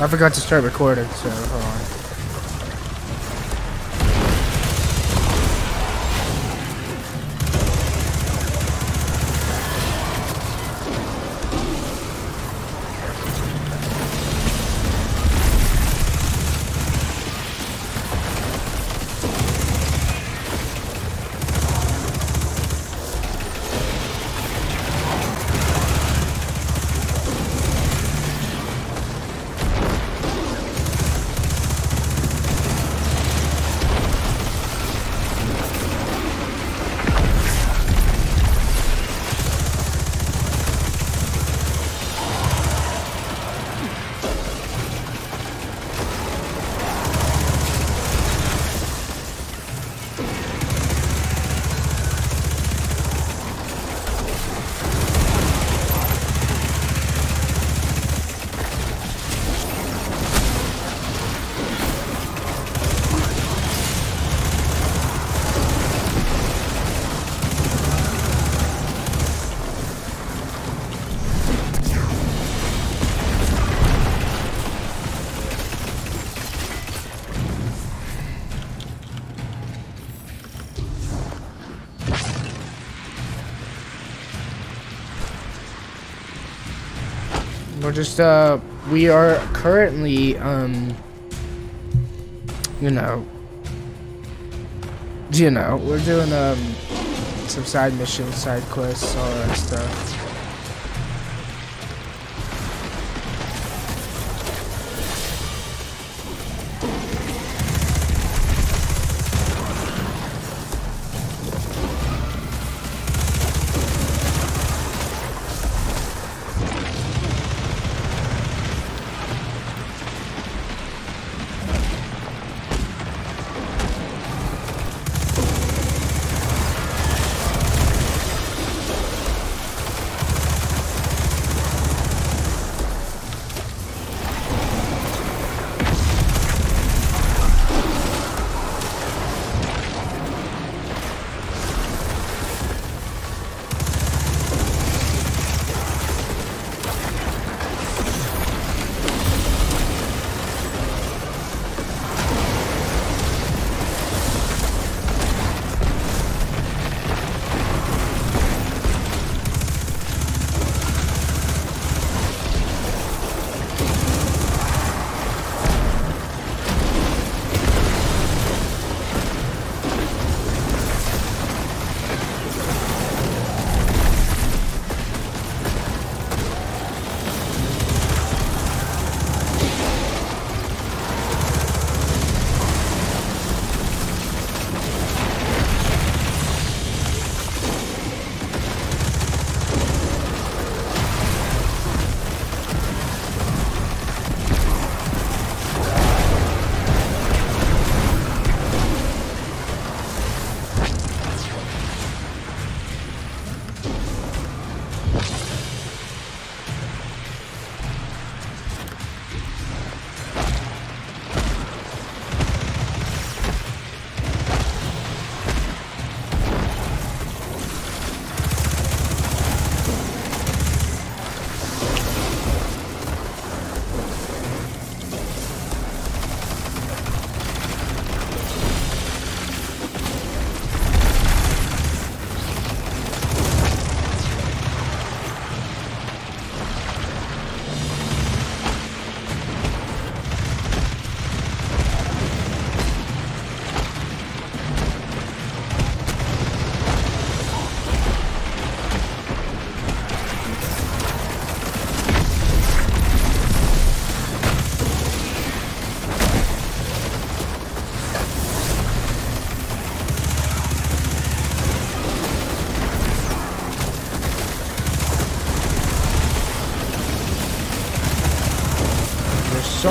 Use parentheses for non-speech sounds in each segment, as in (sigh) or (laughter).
I forgot to start recording, so uh, We're just, uh, we are currently, um, you know, you know, we're doing, um, some side missions, side quests, all that stuff.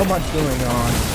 Much going on.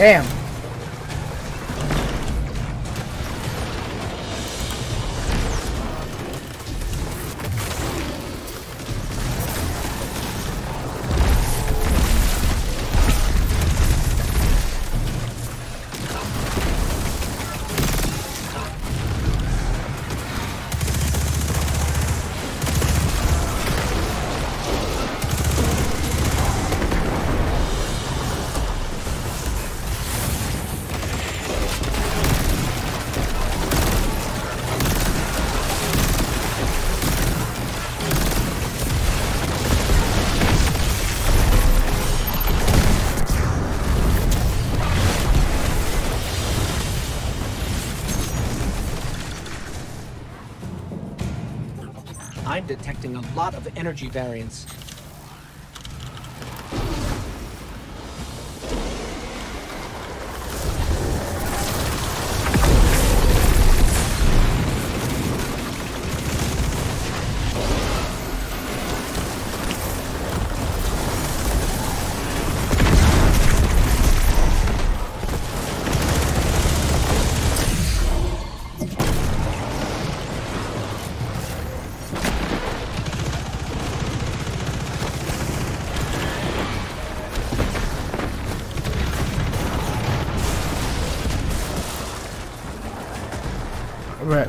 Damn. Lot of energy variance.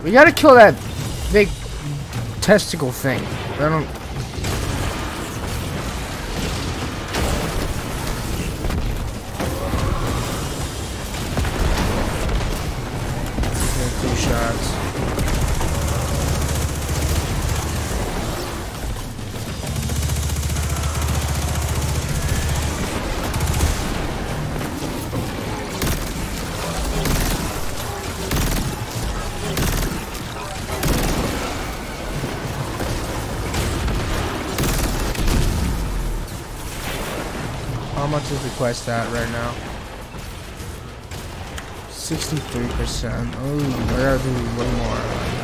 We gotta kill that big testicle thing. I don't. Quest at right now? 63%. Oh, I gotta do one more.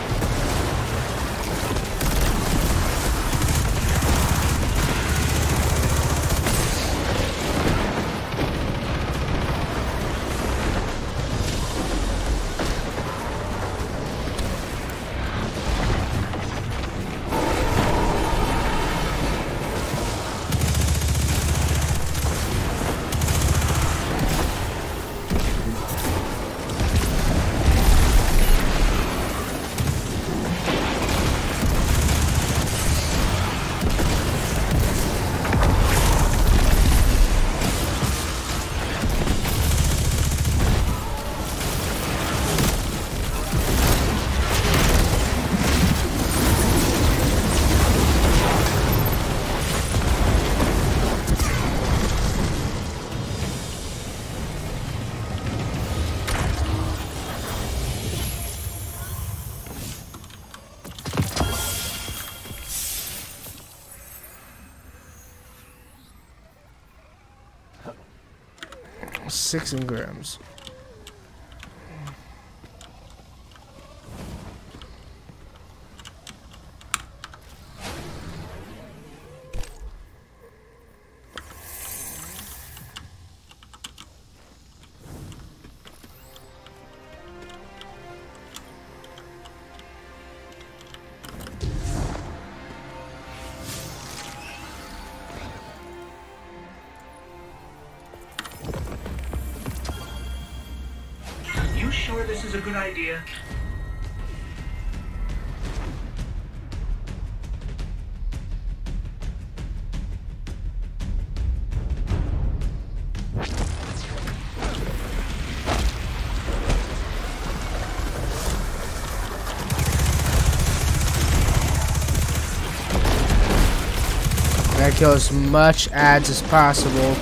Six engrams. idea. I kill as much ads as possible.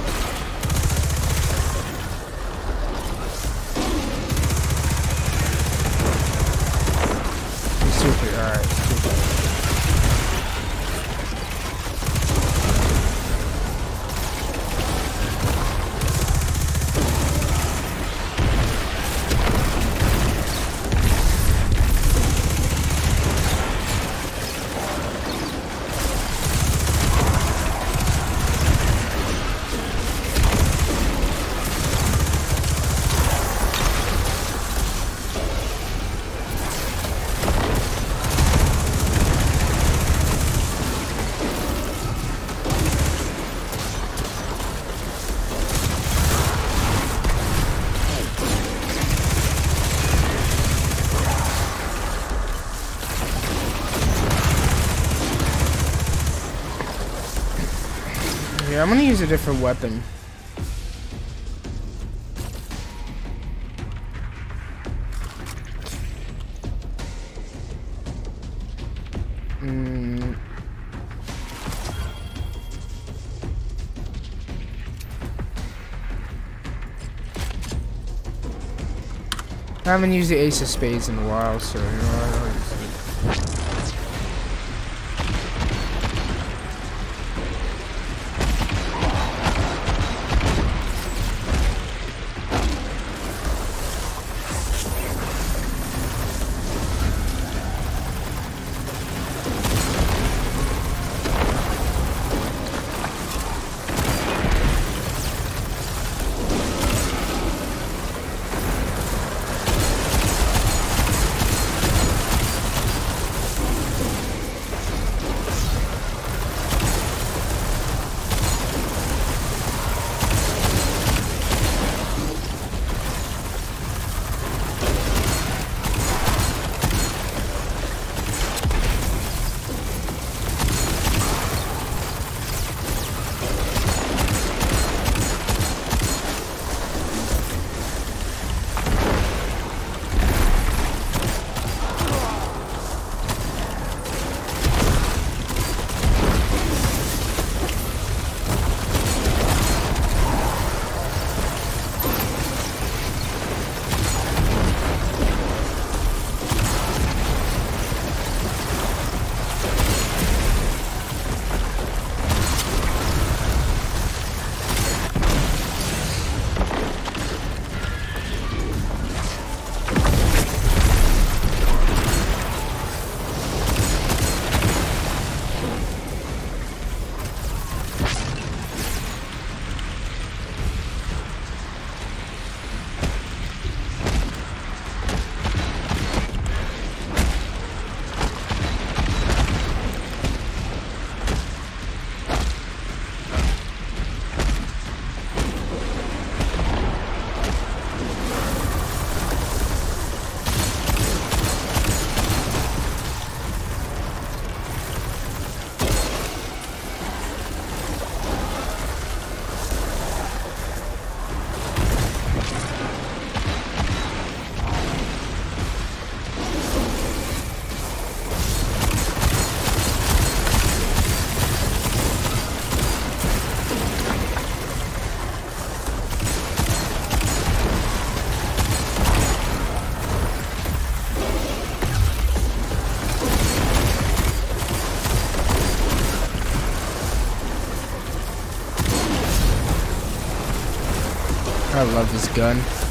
Yeah, I'm gonna use a different weapon. Mm. I haven't used the Ace of Spades in a while, so you know, love this gun.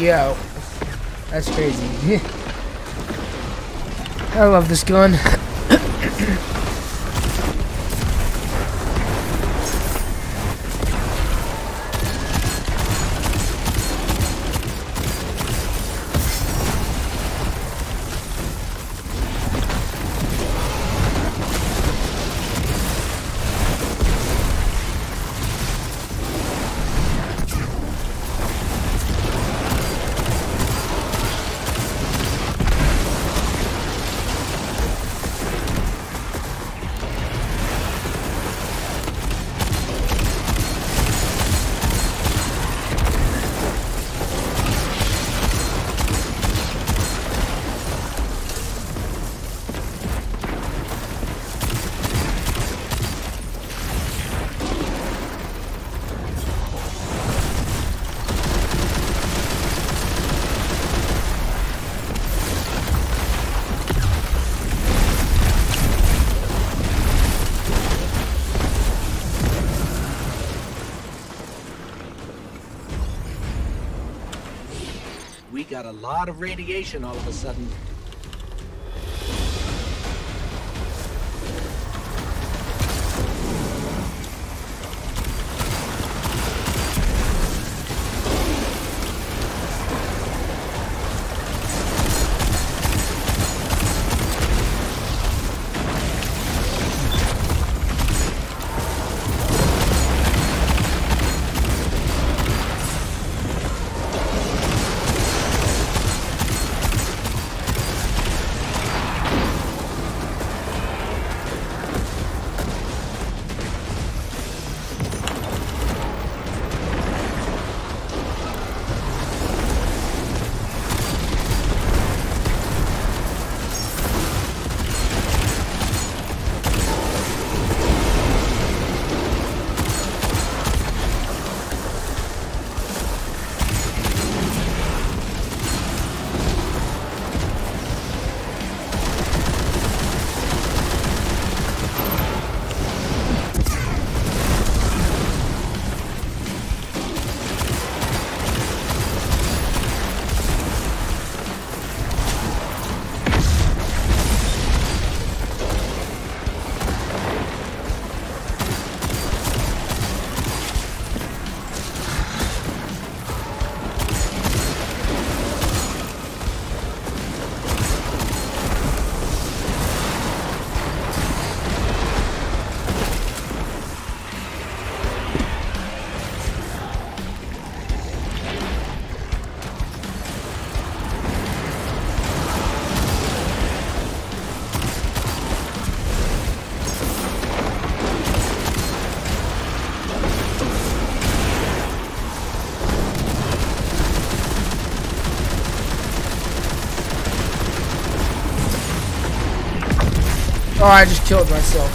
Yo, that's crazy. (laughs) I love this gun. Lot of radiation all of a sudden. Oh, I just killed myself.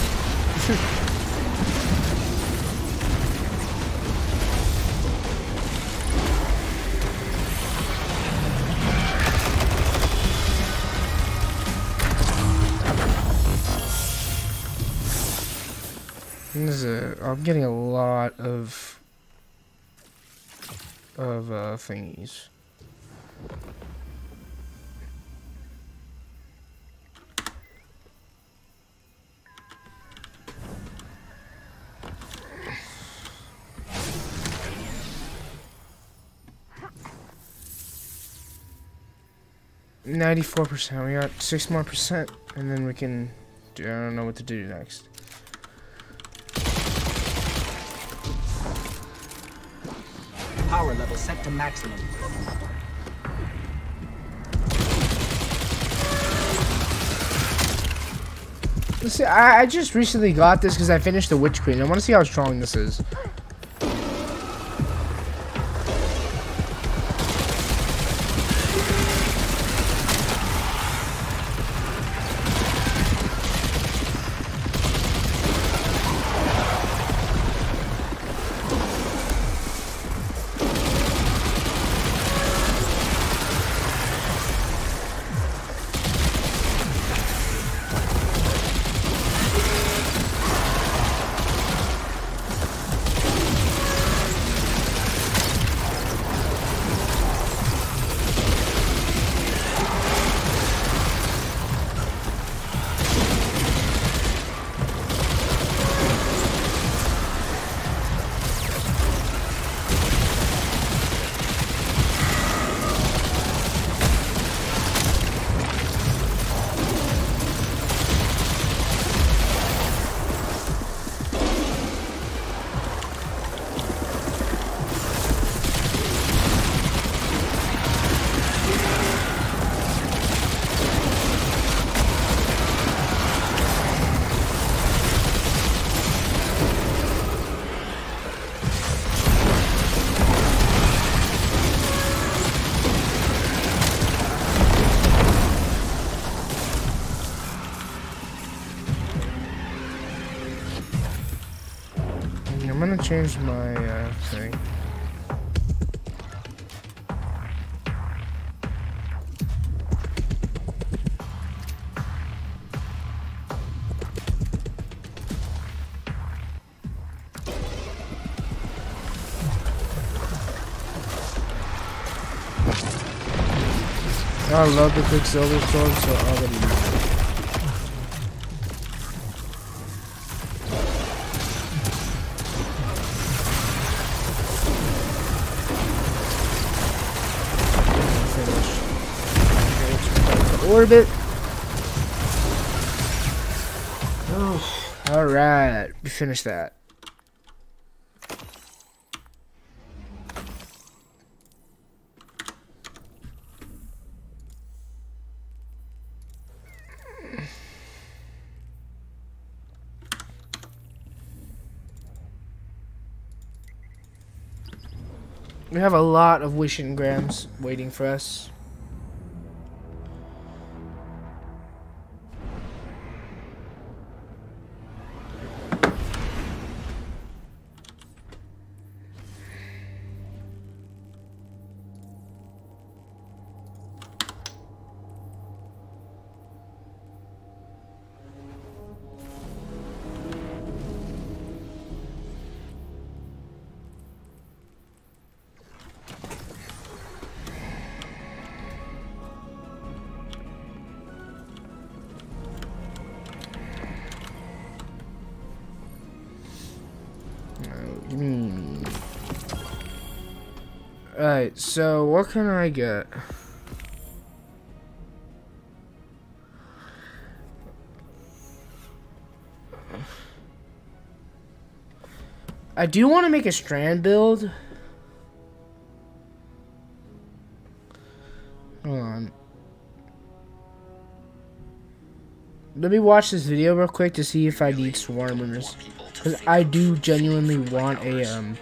This is a, I'm getting a lot of of uh, thingies. Ninety-four percent. We got six more percent, and then we can. Do, I don't know what to do next. Power level set to maximum. See, I, I just recently got this because I finished the Witch Queen. I want to see how strong this is. Change my uh, thing. I love the Quicksilver Storm, so I'm gonna Orbit. Oh, all right, we finished that. We have a lot of wishing grams waiting for us. So what can I get? I do want to make a strand build. Hold on. Let me watch this video real quick to see if I need swarmers. Because I do genuinely want a, um...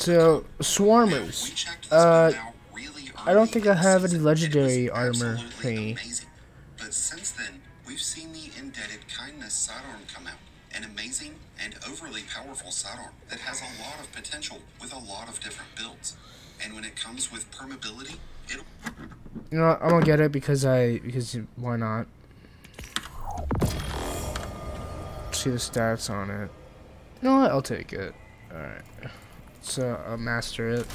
So, become. Now, we Swarmers. Uh, build out really I don't think I have any legendary armor thingy. But since then, we've seen the indebted kindness sidearm come out. An amazing and overly powerful sidearm that has a lot of potential with a lot of different builds. And when it comes with permeability, it'll You know, I'm gonna get it because I because why not? See the stats on it. Know what? I'll take it. All right. So I'll master it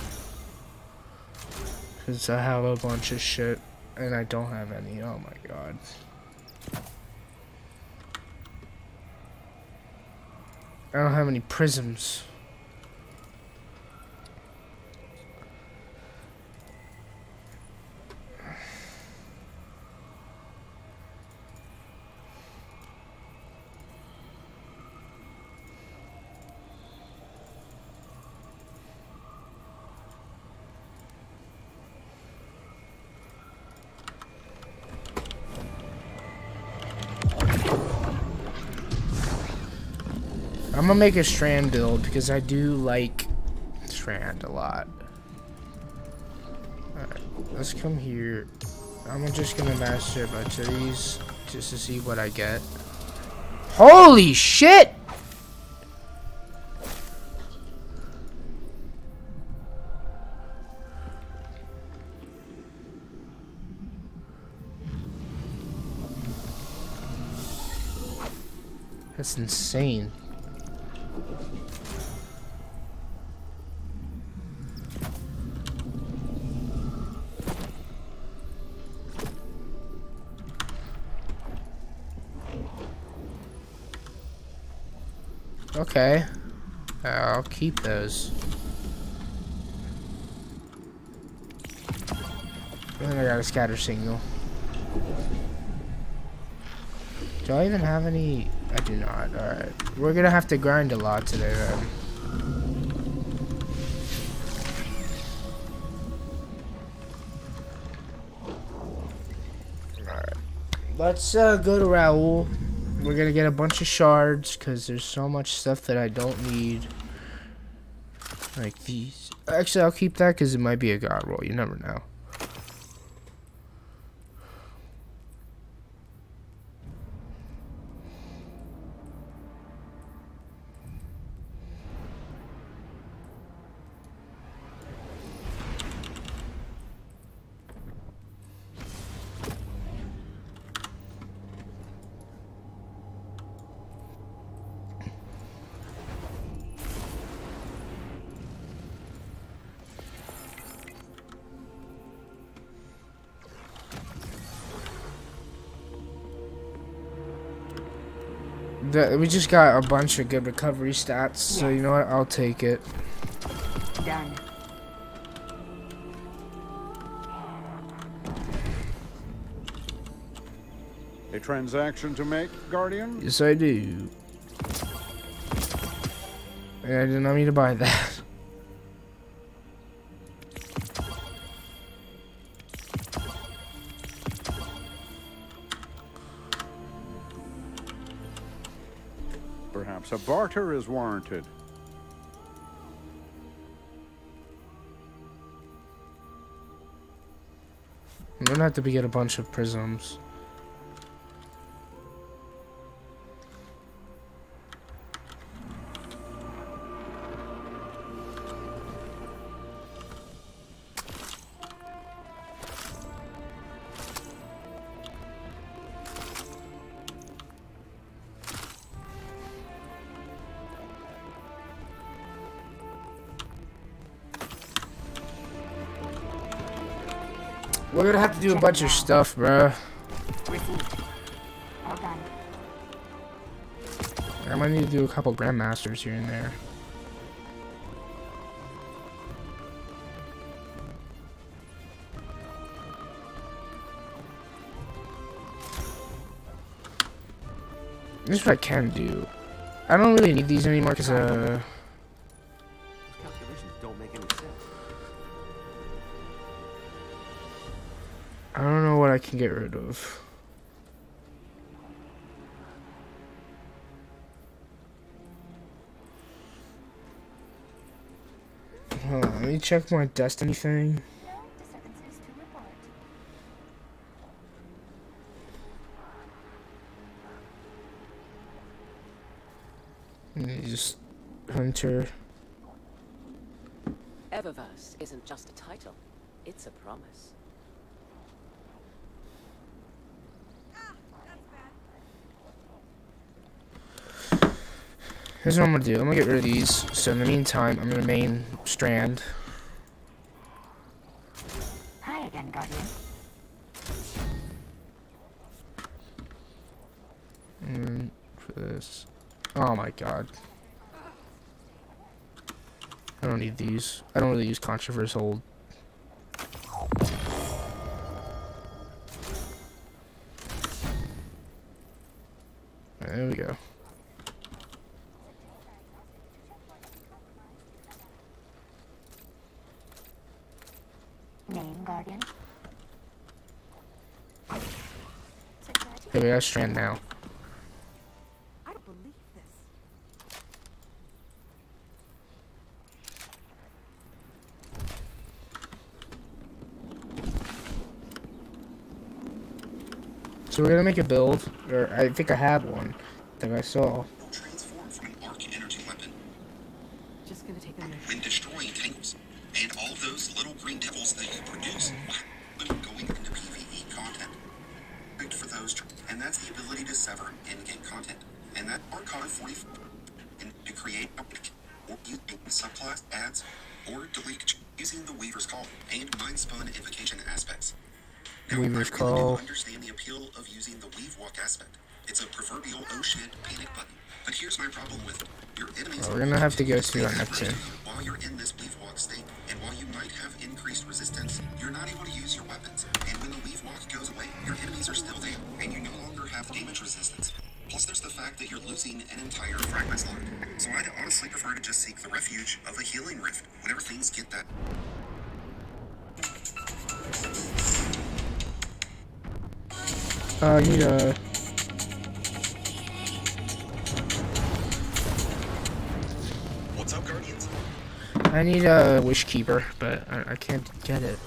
because I have a bunch of shit and I don't have any. Oh my god. I don't have any prisms. I'm gonna make a strand build because I do like strand a lot. Alright, let's come here. I'm just gonna master a bunch of these just to see what I get. Holy shit! That's insane. Okay. I'll keep those. And then I got a scatter signal. Do I even have any? I do not. Alright. We're gonna have to grind a lot today then. Alright. Let's uh, go to Rahool. We're gonna get a bunch of shards because there's so much stuff that I don't need. Like these. Actually, I'll keep that because it might be a god roll. You never know. The, we just got a bunch of good recovery stats, so you know what? I'll take it. Done. A transaction to make, Guardian? Yes, I do. And I did not mean to buy that. A barter is warranted. I'm gonna have to get a bunch of prisms. We're gonna have to do a bunch of stuff, bruh. Received. All done. I might need to do a couple grandmasters here and there. This is what I can do. I don't really need these anymore because uh, can get rid of. Hold on, let me check my destiny thing. Here's what I'm gonna do. I'm gonna get rid of these. So in the meantime, I'm gonna main strand. Hi again, Guardian. And for this. Oh my god. I don't need these. I don't really use controversial. There we go. Name, Guardian. Security. Okay, we got a strand now. I don't believe this. So we're gonna make a build, or I think I had one that I saw. Have to go to our Neptune. while you're in this weave walk state, and while you might have increased resistance, you're not able to use your weapons. And when the weave walk goes away, your enemies are still there, and you no longer have damage resistance. Plus, there's the fact that you're losing an entire fragment slot. So I'd honestly prefer to just seek the refuge of a healing rift whenever things get that. Uh, I need a. I need a wish keeper, but I, I can't get it.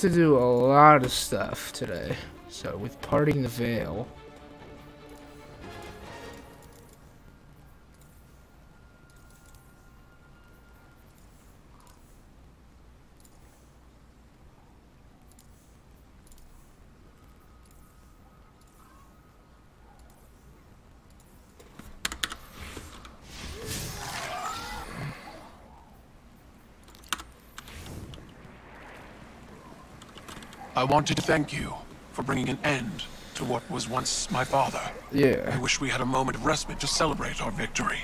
To do a lot of stuff today. So with parting the veil. I wanted to thank you for bringing an end to what was once my father. Yeah. I wish we had a moment of respite to celebrate our victory.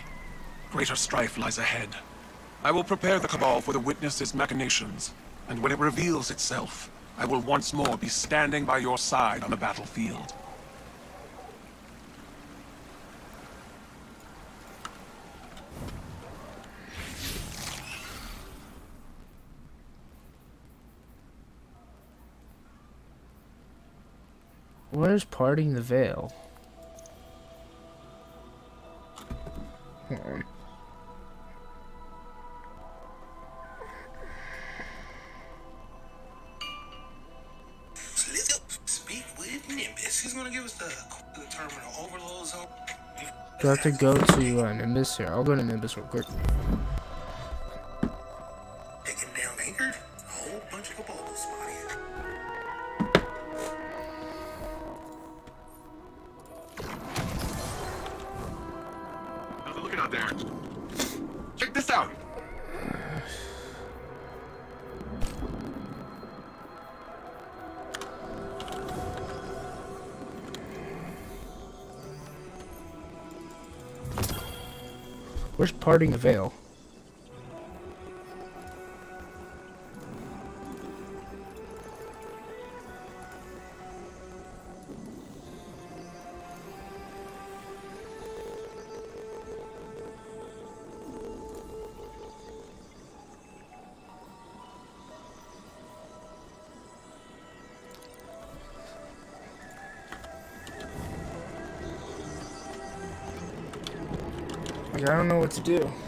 Greater strife lies ahead. I will prepare the Cabal for the Witness's machinations, and when it reveals itself, I will once more be standing by your side on the battlefield. Where's parting the veil? Hold on. So let's go speak with Nimbus. He's gonna give us the, veil? Speak with Nimbus. He's going to give us the terminal overload zone. Do I have to go to uh, Nimbus here? I'll go to Nimbus real quick. Taking down anchored. A whole bunch of cabals Where's parting the veil? What to do.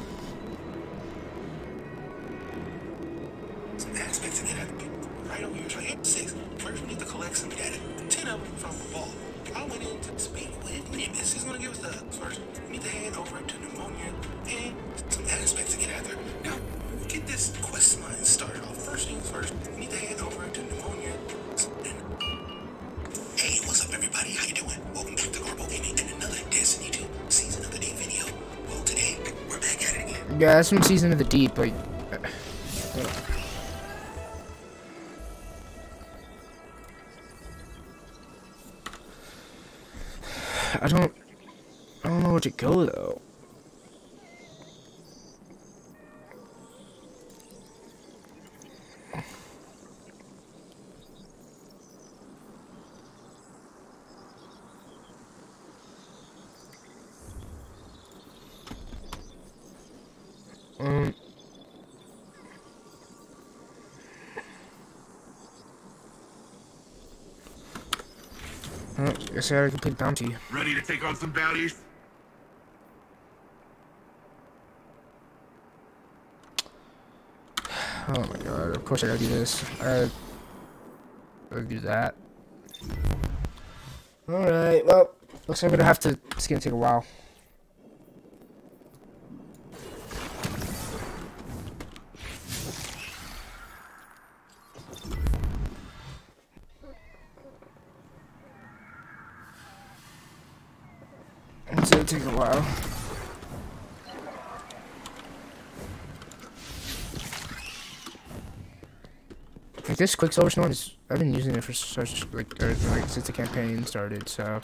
Yeah, that's from Season of the Deep, like... Uh, I don't... I don't know where to go, though. Guess I gotta complete bounty. Ready to take on some bounties? (sighs) Oh my god, of course I gotta do this. I gotta do that. Alright, well, looks like I'm gonna have to, it's gonna take a while. Like this Quicksilver Storm is I've been using it for such like or, like since the campaign started, so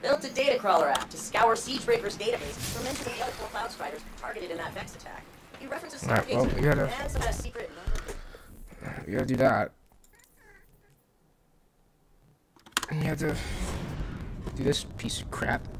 Built a data crawler app to scour Siegebreaker's database for mention of the other four Cloud Striders targeted in that Vex attack. He references Alright, well, we gotta- and some kind of secret. you gotta do that. And have to do this piece of crap.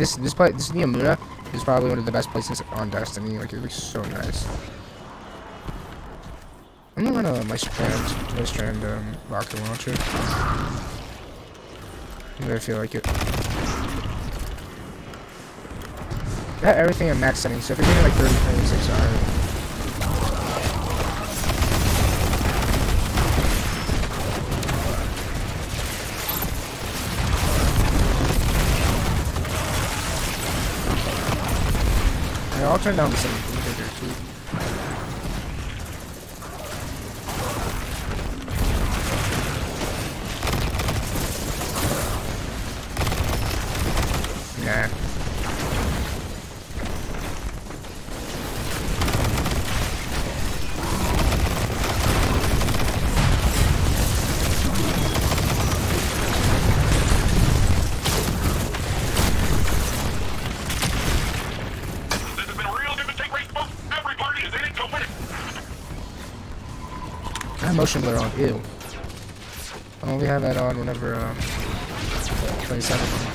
This this place this Neomuna is probably one of the best places on Destiny. Like it looks so nice. I'm gonna run a my strand my strand um, rocket launcher. I feel like it. Got everything at max settings, so if you're getting like 30 frames, it's alright. I'll turn down the motion blur on. Ew. I only have that on whenever um, 27.